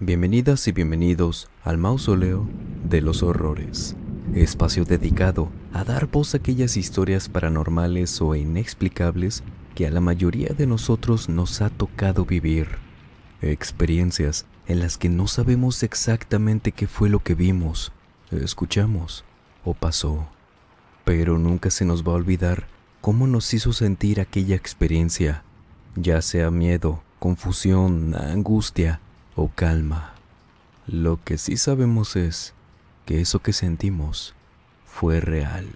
Bienvenidas y bienvenidos al mausoleo de los horrores, espacio dedicado a dar voz a aquellas historias paranormales o inexplicables que a la mayoría de nosotros nos ha tocado vivir. Experiencias en las que no sabemos exactamente qué fue lo que vimos, escuchamos o pasó, pero nunca se nos va a olvidar cómo nos hizo sentir aquella experiencia, ya sea miedo, confusión, angustia, o calma. Lo que sí sabemos es que eso que sentimos fue real.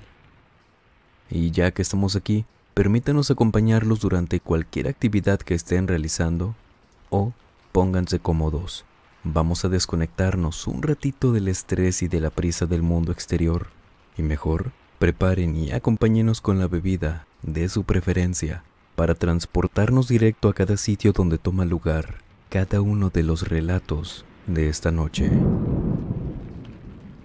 Y ya que estamos aquí, permítanos acompañarlos durante cualquier actividad que estén realizando o pónganse cómodos. Vamos a desconectarnos un ratito del estrés y de la prisa del mundo exterior. Y mejor, preparen y acompáñenos con la bebida de su preferencia para transportarnos directo a cada sitio donde toma lugar cada uno de los relatos de esta noche.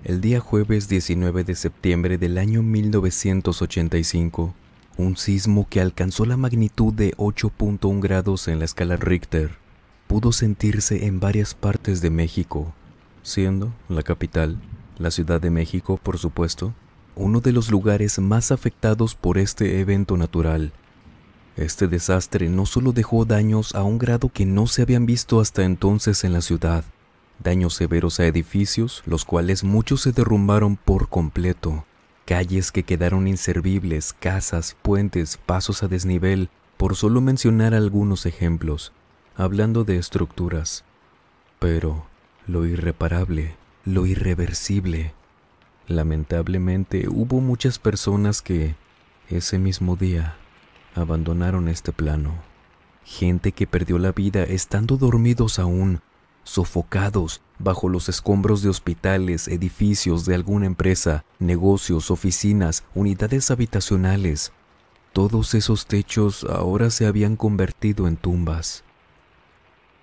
El día jueves 19 de septiembre del año 1985, un sismo que alcanzó la magnitud de 8.1 grados en la escala Richter pudo sentirse en varias partes de México, siendo la capital, la Ciudad de México, por supuesto, uno de los lugares más afectados por este evento natural este desastre no solo dejó daños a un grado que no se habían visto hasta entonces en la ciudad, daños severos a edificios, los cuales muchos se derrumbaron por completo, calles que quedaron inservibles, casas, puentes, pasos a desnivel, por solo mencionar algunos ejemplos, hablando de estructuras. Pero lo irreparable, lo irreversible. Lamentablemente hubo muchas personas que, ese mismo día, abandonaron este plano. Gente que perdió la vida estando dormidos aún, sofocados bajo los escombros de hospitales, edificios de alguna empresa, negocios, oficinas, unidades habitacionales. Todos esos techos ahora se habían convertido en tumbas.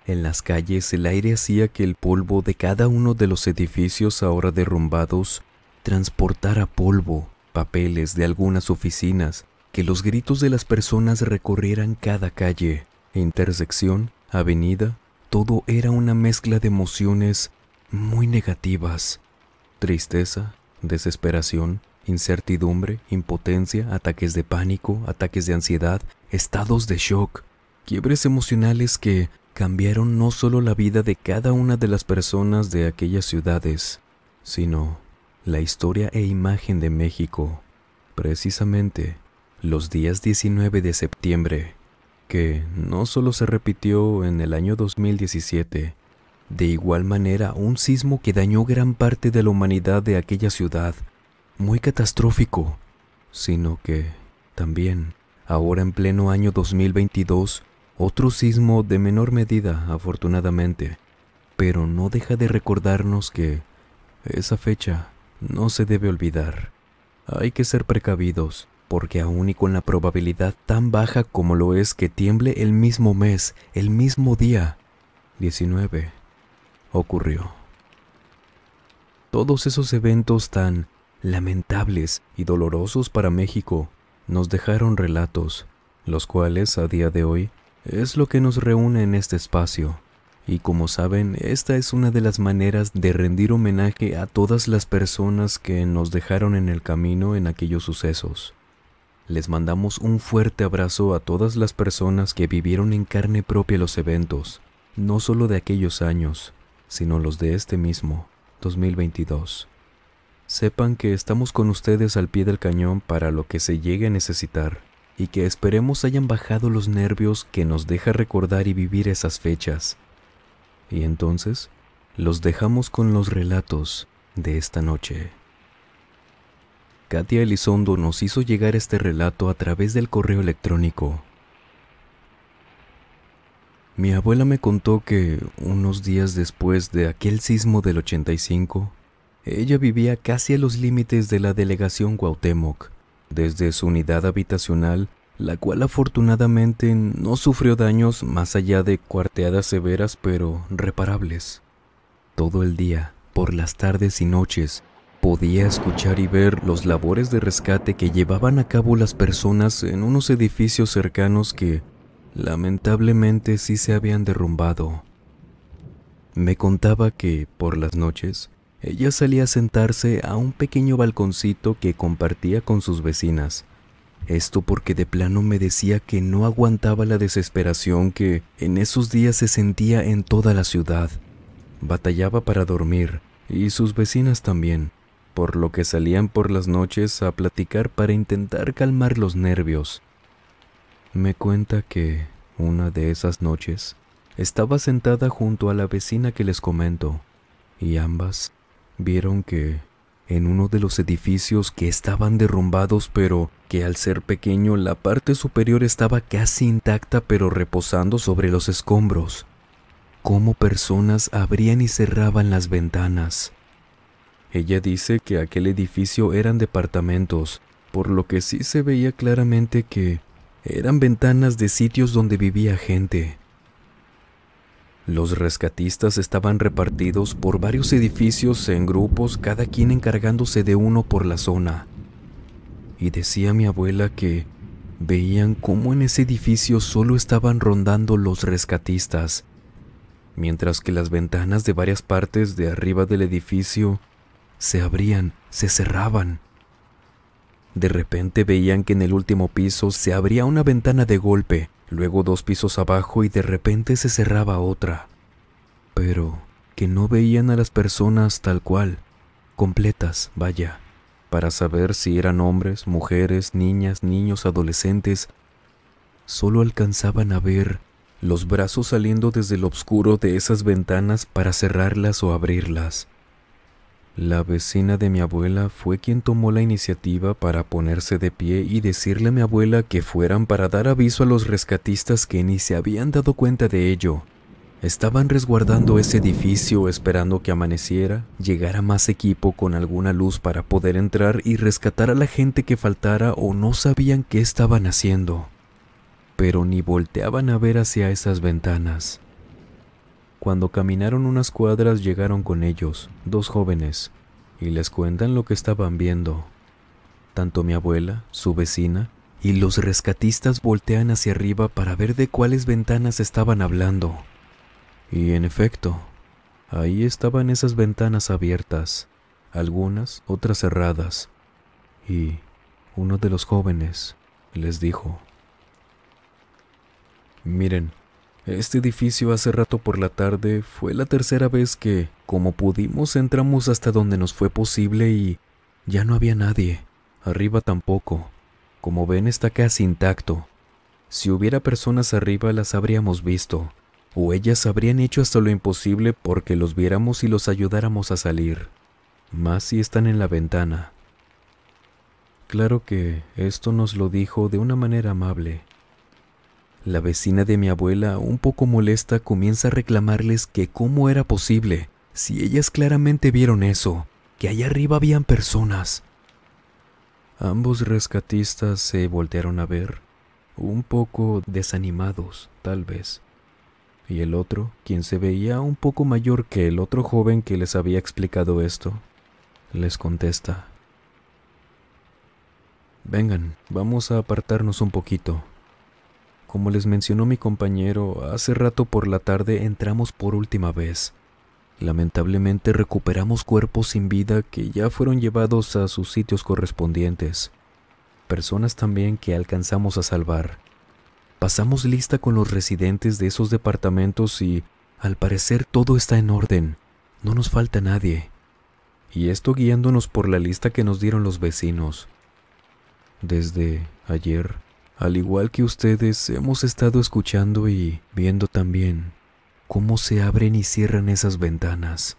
En las calles el aire hacía que el polvo de cada uno de los edificios ahora derrumbados transportara polvo, papeles de algunas oficinas, que los gritos de las personas recorrieran cada calle, intersección, avenida, todo era una mezcla de emociones muy negativas. Tristeza, desesperación, incertidumbre, impotencia, ataques de pánico, ataques de ansiedad, estados de shock, quiebres emocionales que cambiaron no solo la vida de cada una de las personas de aquellas ciudades, sino la historia e imagen de México. Precisamente los días 19 de septiembre, que no solo se repitió en el año 2017, de igual manera un sismo que dañó gran parte de la humanidad de aquella ciudad, muy catastrófico, sino que también, ahora en pleno año 2022, otro sismo de menor medida, afortunadamente, pero no deja de recordarnos que esa fecha no se debe olvidar. Hay que ser precavidos porque aún y con la probabilidad tan baja como lo es que tiemble el mismo mes, el mismo día, 19, ocurrió. Todos esos eventos tan lamentables y dolorosos para México nos dejaron relatos, los cuales a día de hoy es lo que nos reúne en este espacio. Y como saben, esta es una de las maneras de rendir homenaje a todas las personas que nos dejaron en el camino en aquellos sucesos. Les mandamos un fuerte abrazo a todas las personas que vivieron en carne propia los eventos, no solo de aquellos años, sino los de este mismo, 2022. Sepan que estamos con ustedes al pie del cañón para lo que se llegue a necesitar y que esperemos hayan bajado los nervios que nos deja recordar y vivir esas fechas. Y entonces, los dejamos con los relatos de esta noche. Katia Elizondo nos hizo llegar este relato a través del correo electrónico. Mi abuela me contó que unos días después de aquel sismo del 85, ella vivía casi a los límites de la delegación Cuauhtémoc, desde su unidad habitacional, la cual afortunadamente no sufrió daños más allá de cuarteadas severas pero reparables. Todo el día, por las tardes y noches, podía escuchar y ver los labores de rescate que llevaban a cabo las personas en unos edificios cercanos que lamentablemente sí se habían derrumbado. Me contaba que, por las noches, ella salía a sentarse a un pequeño balconcito que compartía con sus vecinas. Esto porque de plano me decía que no aguantaba la desesperación que en esos días se sentía en toda la ciudad. Batallaba para dormir, y sus vecinas también, por lo que salían por las noches a platicar para intentar calmar los nervios. Me cuenta que, una de esas noches, estaba sentada junto a la vecina que les comento, y ambas vieron que en uno de los edificios que estaban derrumbados pero que al ser pequeño la parte superior estaba casi intacta pero reposando sobre los escombros. Cómo personas abrían y cerraban las ventanas. Ella dice que aquel edificio eran departamentos, por lo que sí se veía claramente que eran ventanas de sitios donde vivía gente. Los rescatistas estaban repartidos por varios edificios en grupos, cada quien encargándose de uno por la zona. Y decía mi abuela que veían cómo en ese edificio solo estaban rondando los rescatistas, mientras que las ventanas de varias partes de arriba del edificio se abrían, se cerraban. De repente veían que en el último piso se abría una ventana de golpe luego dos pisos abajo y de repente se cerraba otra, pero que no veían a las personas tal cual, completas, vaya, para saber si eran hombres, mujeres, niñas, niños, adolescentes, solo alcanzaban a ver los brazos saliendo desde el oscuro de esas ventanas para cerrarlas o abrirlas. La vecina de mi abuela fue quien tomó la iniciativa para ponerse de pie y decirle a mi abuela que fueran para dar aviso a los rescatistas que ni se habían dado cuenta de ello. Estaban resguardando ese edificio esperando que amaneciera, llegara más equipo con alguna luz para poder entrar y rescatar a la gente que faltara o no sabían qué estaban haciendo. Pero ni volteaban a ver hacia esas ventanas. Cuando caminaron unas cuadras llegaron con ellos, dos jóvenes, y les cuentan lo que estaban viendo. Tanto mi abuela, su vecina, y los rescatistas voltean hacia arriba para ver de cuáles ventanas estaban hablando. Y en efecto, ahí estaban esas ventanas abiertas, algunas, otras cerradas, y uno de los jóvenes les dijo, Miren, este edificio hace rato por la tarde fue la tercera vez que, como pudimos, entramos hasta donde nos fue posible y ya no había nadie. Arriba tampoco. Como ven está casi intacto. Si hubiera personas arriba las habríamos visto, o ellas habrían hecho hasta lo imposible porque los viéramos y los ayudáramos a salir. Más si están en la ventana. Claro que esto nos lo dijo de una manera amable, la vecina de mi abuela, un poco molesta, comienza a reclamarles que cómo era posible, si ellas claramente vieron eso, que allá arriba habían personas. Ambos rescatistas se voltearon a ver, un poco desanimados, tal vez. Y el otro, quien se veía un poco mayor que el otro joven que les había explicado esto, les contesta. Vengan, vamos a apartarnos un poquito. Como les mencionó mi compañero, hace rato por la tarde entramos por última vez. Lamentablemente recuperamos cuerpos sin vida que ya fueron llevados a sus sitios correspondientes. Personas también que alcanzamos a salvar. Pasamos lista con los residentes de esos departamentos y, al parecer, todo está en orden. No nos falta nadie. Y esto guiándonos por la lista que nos dieron los vecinos. Desde ayer al igual que ustedes, hemos estado escuchando y viendo también cómo se abren y cierran esas ventanas.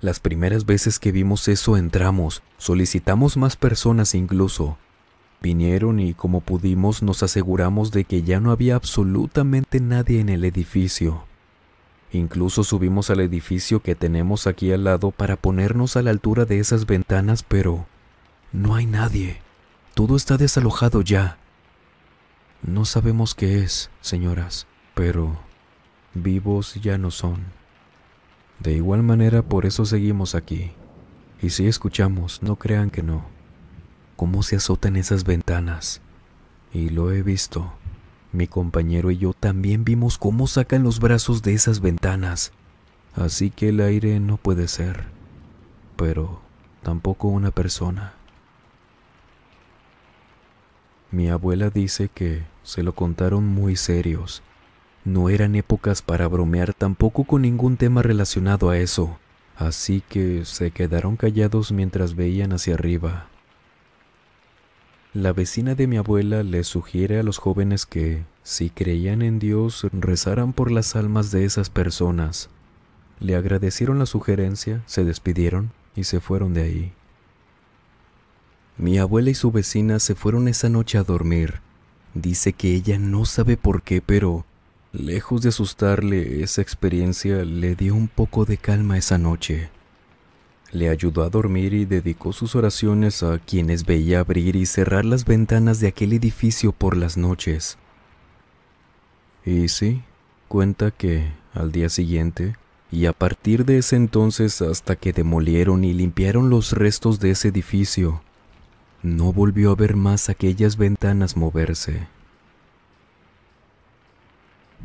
Las primeras veces que vimos eso entramos, solicitamos más personas incluso. Vinieron y como pudimos nos aseguramos de que ya no había absolutamente nadie en el edificio. Incluso subimos al edificio que tenemos aquí al lado para ponernos a la altura de esas ventanas, pero no hay nadie. Todo está desalojado ya. No sabemos qué es, señoras, pero vivos ya no son. De igual manera, por eso seguimos aquí. Y si escuchamos, no crean que no. Cómo se azotan esas ventanas. Y lo he visto. Mi compañero y yo también vimos cómo sacan los brazos de esas ventanas. así que el aire no puede ser, pero tampoco una persona. Mi abuela dice que se lo contaron muy serios. No eran épocas para bromear tampoco con ningún tema relacionado a eso, así que se quedaron callados mientras veían hacia arriba. La vecina de mi abuela le sugiere a los jóvenes que, si creían en Dios, rezaran por las almas de esas personas. Le agradecieron la sugerencia, se despidieron y se fueron de ahí. Mi abuela y su vecina se fueron esa noche a dormir. Dice que ella no sabe por qué, pero lejos de asustarle, esa experiencia le dio un poco de calma esa noche. Le ayudó a dormir y dedicó sus oraciones a quienes veía abrir y cerrar las ventanas de aquel edificio por las noches. Y sí, cuenta que al día siguiente, y a partir de ese entonces hasta que demolieron y limpiaron los restos de ese edificio, no volvió a ver más aquellas ventanas moverse.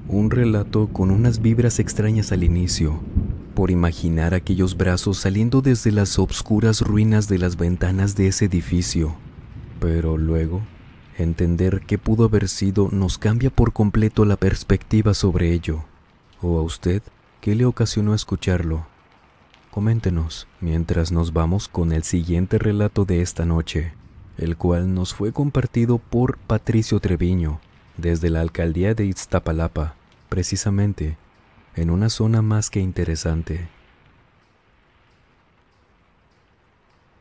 Un relato con unas vibras extrañas al inicio, por imaginar aquellos brazos saliendo desde las obscuras ruinas de las ventanas de ese edificio. Pero luego, entender qué pudo haber sido nos cambia por completo la perspectiva sobre ello. ¿O a usted qué le ocasionó escucharlo? Coméntenos mientras nos vamos con el siguiente relato de esta noche el cual nos fue compartido por Patricio Treviño desde la alcaldía de Iztapalapa, precisamente en una zona más que interesante.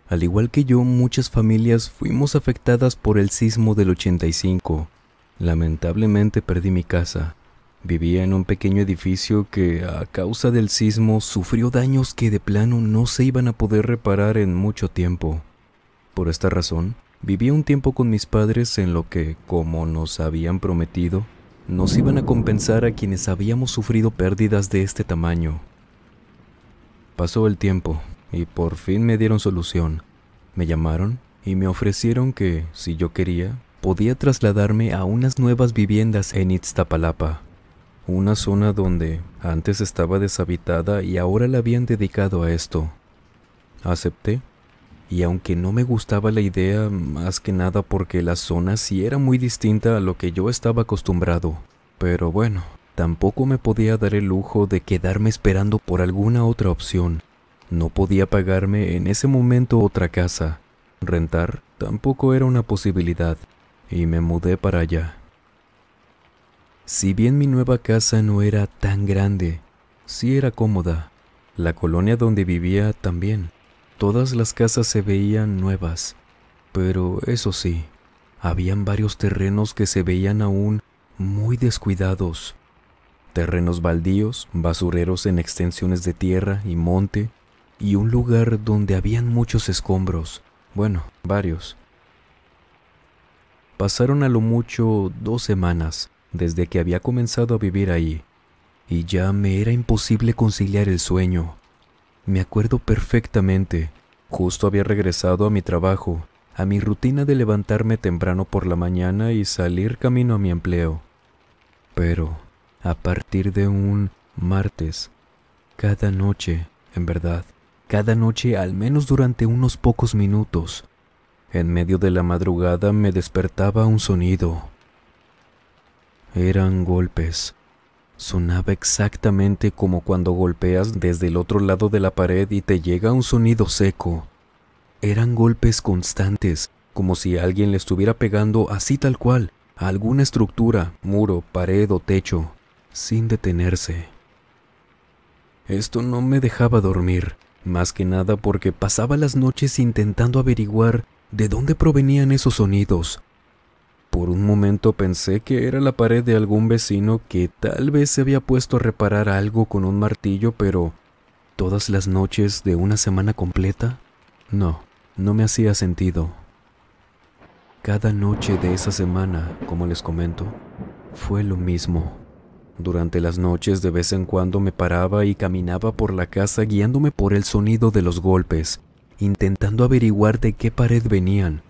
Al igual que yo, muchas familias fuimos afectadas por el sismo del 85. Lamentablemente perdí mi casa. Vivía en un pequeño edificio que a causa del sismo sufrió daños que de plano no se iban a poder reparar en mucho tiempo. Por esta razón, Viví un tiempo con mis padres en lo que, como nos habían prometido, nos iban a compensar a quienes habíamos sufrido pérdidas de este tamaño. Pasó el tiempo y por fin me dieron solución. Me llamaron y me ofrecieron que, si yo quería, podía trasladarme a unas nuevas viviendas en Iztapalapa, una zona donde antes estaba deshabitada y ahora la habían dedicado a esto. Acepté y aunque no me gustaba la idea, más que nada porque la zona sí era muy distinta a lo que yo estaba acostumbrado, pero bueno, tampoco me podía dar el lujo de quedarme esperando por alguna otra opción. No podía pagarme en ese momento otra casa. Rentar tampoco era una posibilidad, y me mudé para allá. Si bien mi nueva casa no era tan grande, sí era cómoda. La colonia donde vivía también. Todas las casas se veían nuevas, pero eso sí, habían varios terrenos que se veían aún muy descuidados. Terrenos baldíos, basureros en extensiones de tierra y monte, y un lugar donde habían muchos escombros, bueno, varios. Pasaron a lo mucho dos semanas desde que había comenzado a vivir ahí, y ya me era imposible conciliar el sueño. Me acuerdo perfectamente. Justo había regresado a mi trabajo, a mi rutina de levantarme temprano por la mañana y salir camino a mi empleo. Pero, a partir de un martes, cada noche, en verdad, cada noche al menos durante unos pocos minutos, en medio de la madrugada me despertaba un sonido. Eran golpes, Sonaba exactamente como cuando golpeas desde el otro lado de la pared y te llega un sonido seco. Eran golpes constantes, como si alguien le estuviera pegando así tal cual a alguna estructura, muro, pared o techo, sin detenerse. Esto no me dejaba dormir, más que nada porque pasaba las noches intentando averiguar de dónde provenían esos sonidos, por un momento pensé que era la pared de algún vecino que tal vez se había puesto a reparar algo con un martillo, pero todas las noches de una semana completa, no, no me hacía sentido. Cada noche de esa semana, como les comento, fue lo mismo. Durante las noches de vez en cuando me paraba y caminaba por la casa guiándome por el sonido de los golpes, intentando averiguar de qué pared venían,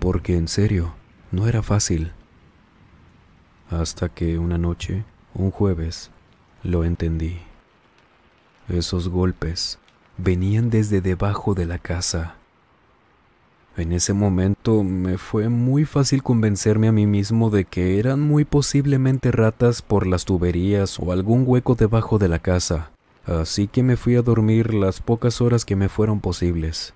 porque en serio, no era fácil. Hasta que una noche, un jueves, lo entendí. Esos golpes venían desde debajo de la casa. En ese momento me fue muy fácil convencerme a mí mismo de que eran muy posiblemente ratas por las tuberías o algún hueco debajo de la casa, así que me fui a dormir las pocas horas que me fueron posibles.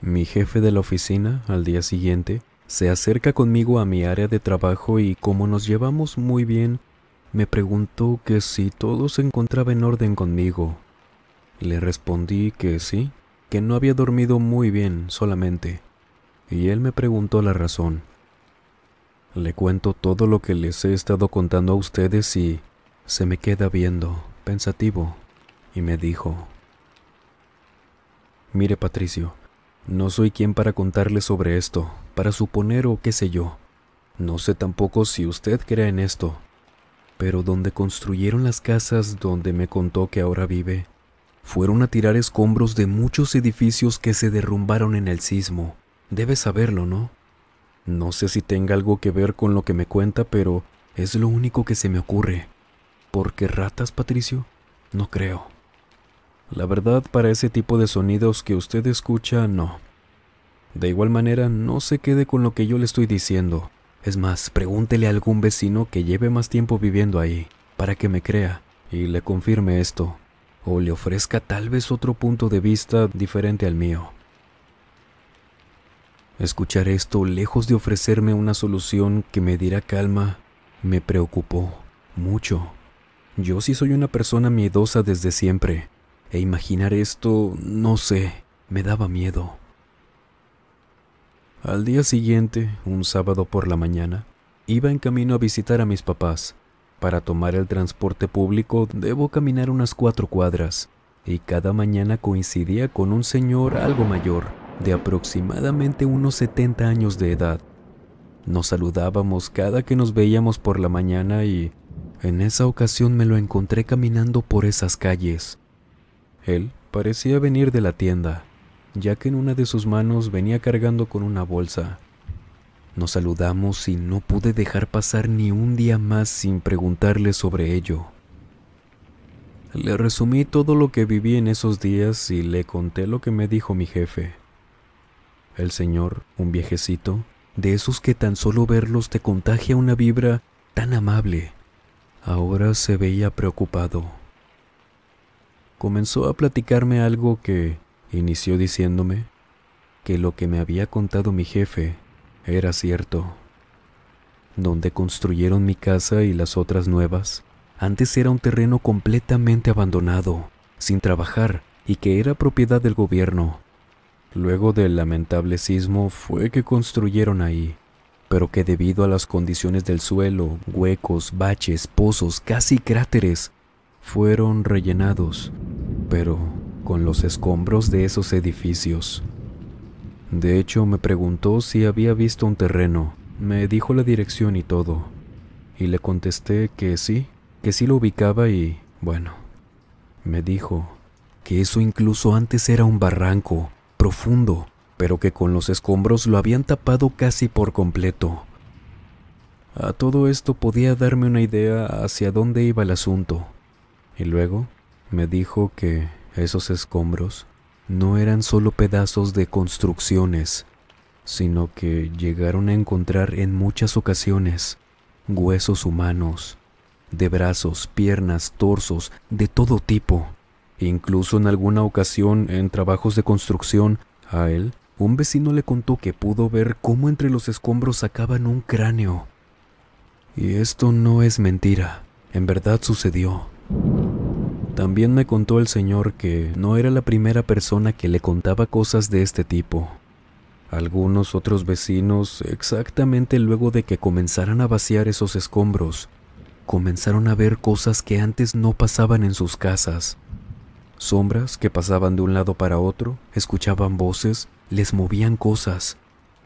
Mi jefe de la oficina, al día siguiente, se acerca conmigo a mi área de trabajo y como nos llevamos muy bien, me preguntó que si todo se encontraba en orden conmigo. Le respondí que sí, que no había dormido muy bien solamente, y él me preguntó la razón. Le cuento todo lo que les he estado contando a ustedes y se me queda viendo, pensativo, y me dijo, Mire Patricio, no soy quien para contarle sobre esto, para suponer o qué sé yo. No sé tampoco si usted cree en esto, pero donde construyeron las casas donde me contó que ahora vive, fueron a tirar escombros de muchos edificios que se derrumbaron en el sismo. Debe saberlo, ¿no? No sé si tenga algo que ver con lo que me cuenta, pero es lo único que se me ocurre. ¿Por qué ratas, Patricio? No creo. La verdad, para ese tipo de sonidos que usted escucha, no. De igual manera, no se quede con lo que yo le estoy diciendo. Es más, pregúntele a algún vecino que lleve más tiempo viviendo ahí, para que me crea y le confirme esto o le ofrezca tal vez otro punto de vista diferente al mío. Escuchar esto, lejos de ofrecerme una solución que me diera calma, me preocupó mucho. Yo sí soy una persona miedosa desde siempre, e imaginar esto, no sé, me daba miedo. Al día siguiente, un sábado por la mañana, iba en camino a visitar a mis papás. Para tomar el transporte público debo caminar unas cuatro cuadras y cada mañana coincidía con un señor algo mayor, de aproximadamente unos 70 años de edad. Nos saludábamos cada que nos veíamos por la mañana y en esa ocasión me lo encontré caminando por esas calles. Él parecía venir de la tienda, ya que en una de sus manos venía cargando con una bolsa. Nos saludamos y no pude dejar pasar ni un día más sin preguntarle sobre ello. Le resumí todo lo que viví en esos días y le conté lo que me dijo mi jefe. El señor, un viejecito, de esos que tan solo verlos te contagia una vibra tan amable, ahora se veía preocupado. Comenzó a platicarme algo que inició diciéndome que lo que me había contado mi jefe era cierto. Donde construyeron mi casa y las otras nuevas, antes era un terreno completamente abandonado, sin trabajar y que era propiedad del gobierno. Luego del lamentable sismo fue que construyeron ahí, pero que debido a las condiciones del suelo, huecos, baches, pozos, casi cráteres, fueron rellenados, pero con los escombros de esos edificios. De hecho, me preguntó si había visto un terreno, me dijo la dirección y todo, y le contesté que sí, que sí lo ubicaba y, bueno, me dijo que eso incluso antes era un barranco, profundo, pero que con los escombros lo habían tapado casi por completo. A todo esto podía darme una idea hacia dónde iba el asunto, y luego me dijo que esos escombros no eran solo pedazos de construcciones, sino que llegaron a encontrar en muchas ocasiones huesos humanos, de brazos, piernas, torsos, de todo tipo. Incluso en alguna ocasión en trabajos de construcción, a él, un vecino le contó que pudo ver cómo entre los escombros sacaban un cráneo. Y esto no es mentira, en verdad sucedió. También me contó el señor que no era la primera persona que le contaba cosas de este tipo. Algunos otros vecinos, exactamente luego de que comenzaran a vaciar esos escombros, comenzaron a ver cosas que antes no pasaban en sus casas. Sombras que pasaban de un lado para otro, escuchaban voces, les movían cosas.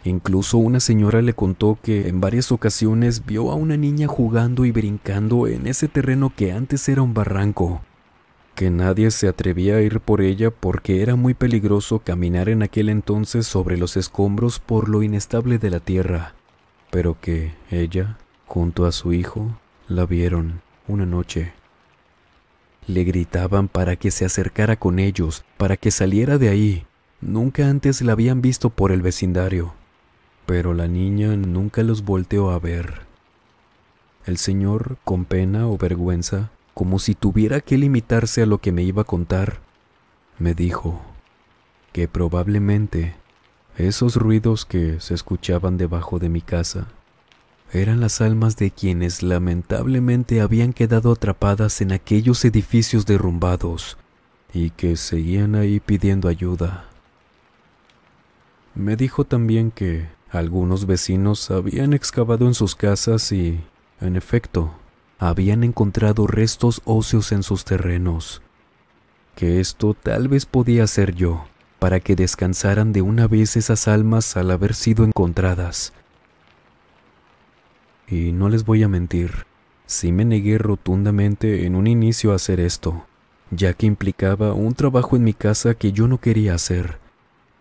Incluso una señora le contó que en varias ocasiones vio a una niña jugando y brincando en ese terreno que antes era un barranco que nadie se atrevía a ir por ella porque era muy peligroso caminar en aquel entonces sobre los escombros por lo inestable de la tierra, pero que ella, junto a su hijo, la vieron una noche. Le gritaban para que se acercara con ellos, para que saliera de ahí. Nunca antes la habían visto por el vecindario, pero la niña nunca los volteó a ver. El señor, con pena o vergüenza, como si tuviera que limitarse a lo que me iba a contar, me dijo que probablemente esos ruidos que se escuchaban debajo de mi casa eran las almas de quienes lamentablemente habían quedado atrapadas en aquellos edificios derrumbados y que seguían ahí pidiendo ayuda. Me dijo también que algunos vecinos habían excavado en sus casas y, en efecto, habían encontrado restos óseos en sus terrenos, que esto tal vez podía ser yo, para que descansaran de una vez esas almas al haber sido encontradas. Y no les voy a mentir, sí me negué rotundamente en un inicio a hacer esto, ya que implicaba un trabajo en mi casa que yo no quería hacer,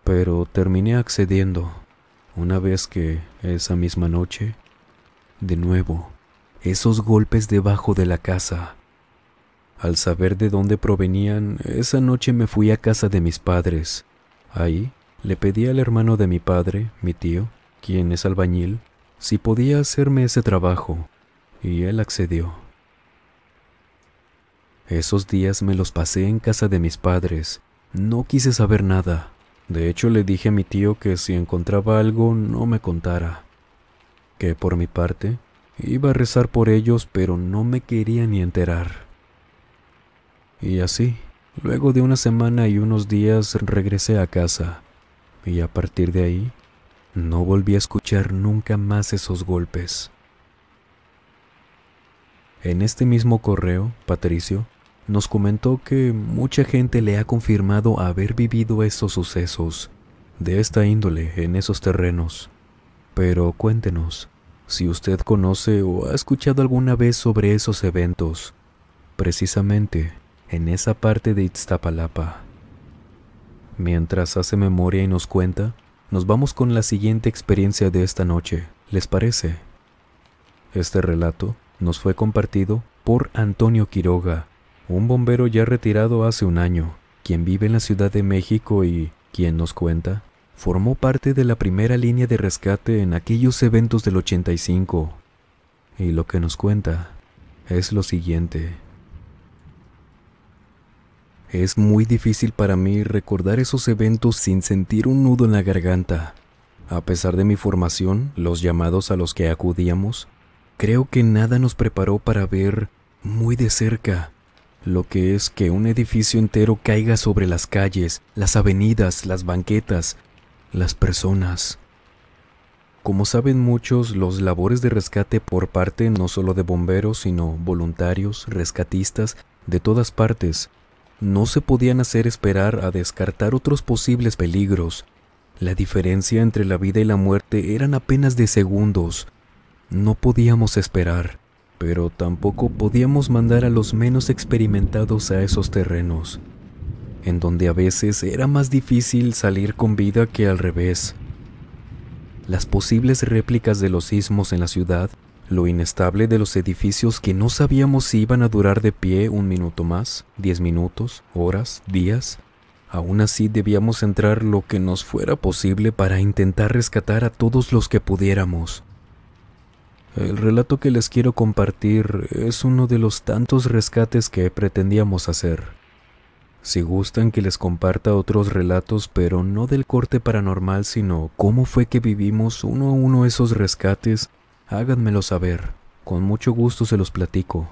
pero terminé accediendo, una vez que, esa misma noche, de nuevo, esos golpes debajo de la casa. Al saber de dónde provenían, esa noche me fui a casa de mis padres. Ahí le pedí al hermano de mi padre, mi tío, quien es albañil, si podía hacerme ese trabajo, y él accedió. Esos días me los pasé en casa de mis padres. No quise saber nada. De hecho, le dije a mi tío que si encontraba algo no me contara. Que por mi parte, iba a rezar por ellos, pero no me quería ni enterar. Y así, luego de una semana y unos días regresé a casa, y a partir de ahí no volví a escuchar nunca más esos golpes. En este mismo correo, Patricio nos comentó que mucha gente le ha confirmado haber vivido esos sucesos de esta índole en esos terrenos. Pero cuéntenos, si usted conoce o ha escuchado alguna vez sobre esos eventos, precisamente en esa parte de Iztapalapa. Mientras hace memoria y nos cuenta, nos vamos con la siguiente experiencia de esta noche. ¿Les parece? Este relato nos fue compartido por Antonio Quiroga, un bombero ya retirado hace un año, quien vive en la Ciudad de México y, quien nos cuenta, formó parte de la primera línea de rescate en aquellos eventos del 85. Y lo que nos cuenta es lo siguiente. Es muy difícil para mí recordar esos eventos sin sentir un nudo en la garganta. A pesar de mi formación, los llamados a los que acudíamos, creo que nada nos preparó para ver muy de cerca lo que es que un edificio entero caiga sobre las calles, las avenidas, las banquetas, las personas. Como saben muchos, los labores de rescate por parte no solo de bomberos, sino voluntarios, rescatistas, de todas partes, no se podían hacer esperar a descartar otros posibles peligros. La diferencia entre la vida y la muerte eran apenas de segundos. No podíamos esperar, pero tampoco podíamos mandar a los menos experimentados a esos terrenos, en donde a veces era más difícil salir con vida que al revés. Las posibles réplicas de los sismos en la ciudad lo inestable de los edificios que no sabíamos si iban a durar de pie un minuto más, diez minutos, horas, días. Aún así debíamos entrar lo que nos fuera posible para intentar rescatar a todos los que pudiéramos. El relato que les quiero compartir es uno de los tantos rescates que pretendíamos hacer. Si gustan que les comparta otros relatos, pero no del corte paranormal, sino cómo fue que vivimos uno a uno esos rescates, Háganmelo saber, con mucho gusto se los platico.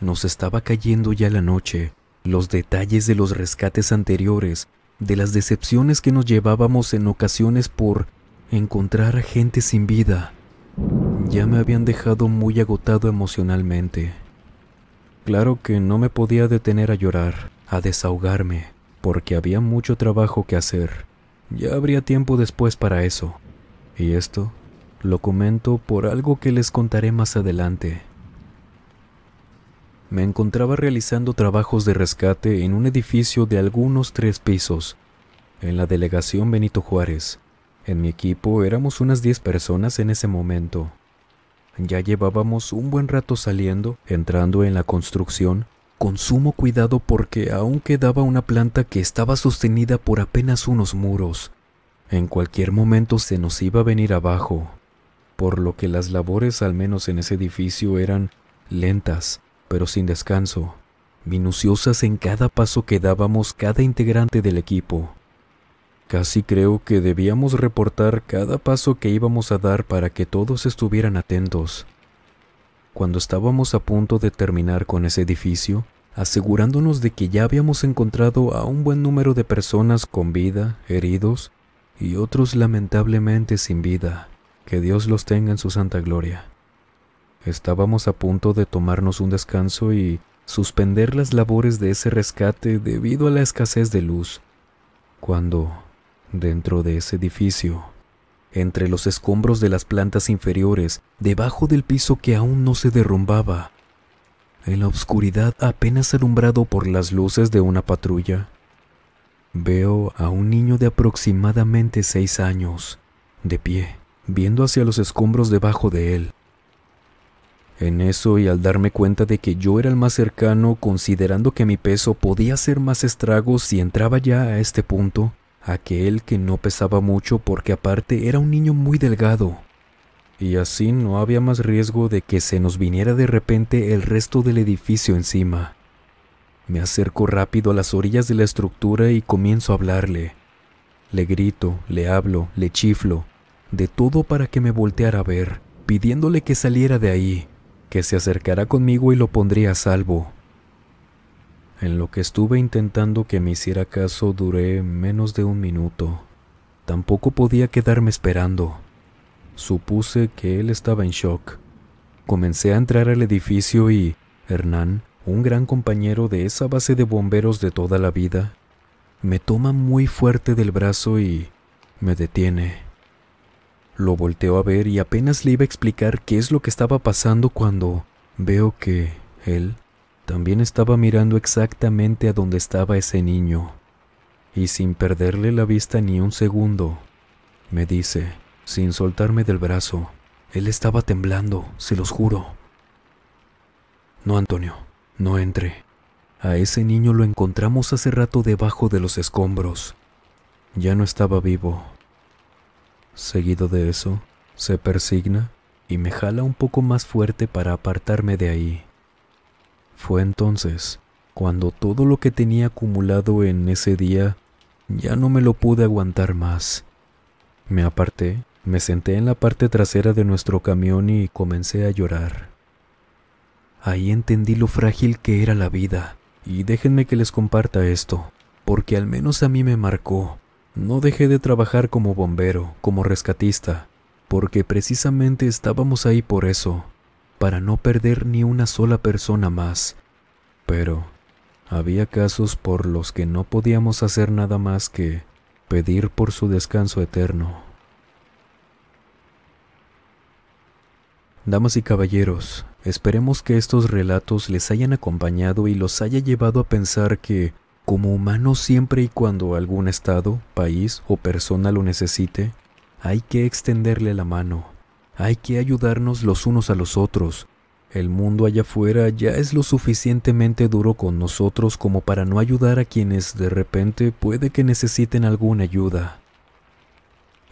Nos estaba cayendo ya la noche, los detalles de los rescates anteriores, de las decepciones que nos llevábamos en ocasiones por encontrar a gente sin vida, ya me habían dejado muy agotado emocionalmente. Claro que no me podía detener a llorar, a desahogarme, porque había mucho trabajo que hacer. Ya habría tiempo después para eso. Y esto lo comento por algo que les contaré más adelante. Me encontraba realizando trabajos de rescate en un edificio de algunos tres pisos, en la delegación Benito Juárez. En mi equipo éramos unas 10 personas en ese momento. Ya llevábamos un buen rato saliendo, entrando en la construcción, con sumo cuidado porque aún quedaba una planta que estaba sostenida por apenas unos muros. En cualquier momento se nos iba a venir abajo, por lo que las labores al menos en ese edificio eran lentas, pero sin descanso, minuciosas en cada paso que dábamos cada integrante del equipo. Casi creo que debíamos reportar cada paso que íbamos a dar para que todos estuvieran atentos. Cuando estábamos a punto de terminar con ese edificio, asegurándonos de que ya habíamos encontrado a un buen número de personas con vida, heridos y otros lamentablemente sin vida, que Dios los tenga en su santa gloria. Estábamos a punto de tomarnos un descanso y suspender las labores de ese rescate debido a la escasez de luz, cuando Dentro de ese edificio, entre los escombros de las plantas inferiores, debajo del piso que aún no se derrumbaba, en la oscuridad apenas alumbrado por las luces de una patrulla, veo a un niño de aproximadamente seis años, de pie, viendo hacia los escombros debajo de él. En eso y al darme cuenta de que yo era el más cercano, considerando que mi peso podía hacer más estragos si entraba ya a este punto, aquel que no pesaba mucho porque aparte era un niño muy delgado, y así no había más riesgo de que se nos viniera de repente el resto del edificio encima. Me acerco rápido a las orillas de la estructura y comienzo a hablarle. Le grito, le hablo, le chiflo, de todo para que me volteara a ver, pidiéndole que saliera de ahí, que se acercara conmigo y lo pondría a salvo. En lo que estuve intentando que me hiciera caso duré menos de un minuto. Tampoco podía quedarme esperando. Supuse que él estaba en shock. Comencé a entrar al edificio y Hernán, un gran compañero de esa base de bomberos de toda la vida, me toma muy fuerte del brazo y me detiene. Lo volteo a ver y apenas le iba a explicar qué es lo que estaba pasando cuando veo que él también estaba mirando exactamente a donde estaba ese niño, y sin perderle la vista ni un segundo, me dice, sin soltarme del brazo, él estaba temblando, se los juro. No, Antonio, no entre. A ese niño lo encontramos hace rato debajo de los escombros. Ya no estaba vivo. Seguido de eso, se persigna y me jala un poco más fuerte para apartarme de ahí. Fue entonces cuando todo lo que tenía acumulado en ese día ya no me lo pude aguantar más. Me aparté, me senté en la parte trasera de nuestro camión y comencé a llorar. Ahí entendí lo frágil que era la vida, y déjenme que les comparta esto, porque al menos a mí me marcó. No dejé de trabajar como bombero, como rescatista, porque precisamente estábamos ahí por eso, para no perder ni una sola persona más. Pero había casos por los que no podíamos hacer nada más que pedir por su descanso eterno. Damas y caballeros, esperemos que estos relatos les hayan acompañado y los haya llevado a pensar que, como humanos siempre y cuando algún estado, país o persona lo necesite, hay que extenderle la mano hay que ayudarnos los unos a los otros. El mundo allá afuera ya es lo suficientemente duro con nosotros como para no ayudar a quienes de repente puede que necesiten alguna ayuda.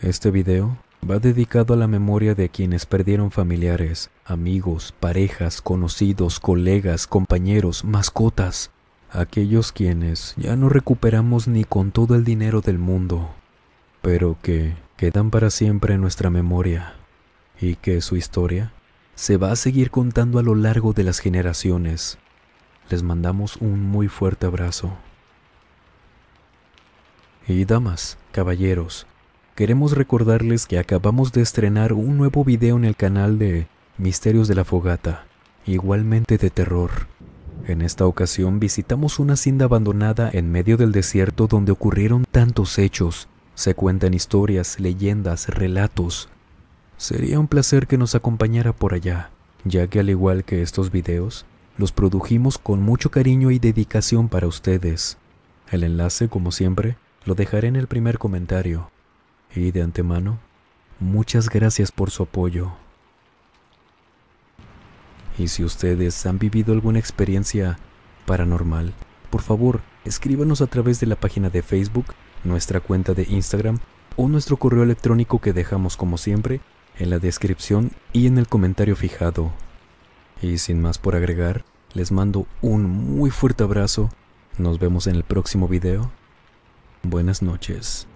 Este video va dedicado a la memoria de quienes perdieron familiares, amigos, parejas, conocidos, colegas, compañeros, mascotas, aquellos quienes ya no recuperamos ni con todo el dinero del mundo, pero que quedan para siempre en nuestra memoria y que su historia se va a seguir contando a lo largo de las generaciones. Les mandamos un muy fuerte abrazo. Y damas, caballeros, queremos recordarles que acabamos de estrenar un nuevo video en el canal de Misterios de la Fogata, igualmente de terror. En esta ocasión visitamos una hacienda abandonada en medio del desierto donde ocurrieron tantos hechos. Se cuentan historias, leyendas, relatos, Sería un placer que nos acompañara por allá, ya que al igual que estos videos, los produjimos con mucho cariño y dedicación para ustedes. El enlace, como siempre, lo dejaré en el primer comentario. Y de antemano, muchas gracias por su apoyo. Y si ustedes han vivido alguna experiencia paranormal, por favor, escríbanos a través de la página de Facebook, nuestra cuenta de Instagram o nuestro correo electrónico que dejamos como siempre en la descripción y en el comentario fijado. Y sin más por agregar, les mando un muy fuerte abrazo. Nos vemos en el próximo video. Buenas noches.